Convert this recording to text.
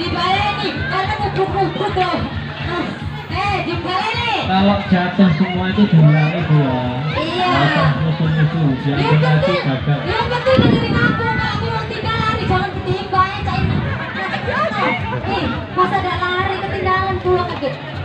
dibaleni karena ngebut-ngebut loh. Nah, eh dibaleni kalau jatuh semua itu diulangi bu ya. Iya. Musuh-musuh jangan nanti gagal. Yang penting dengerin aku aku mau tidak lari. Jangan ketimpa ya cak ini nah, masa eh, ada lari ketinggalan pulang kaget.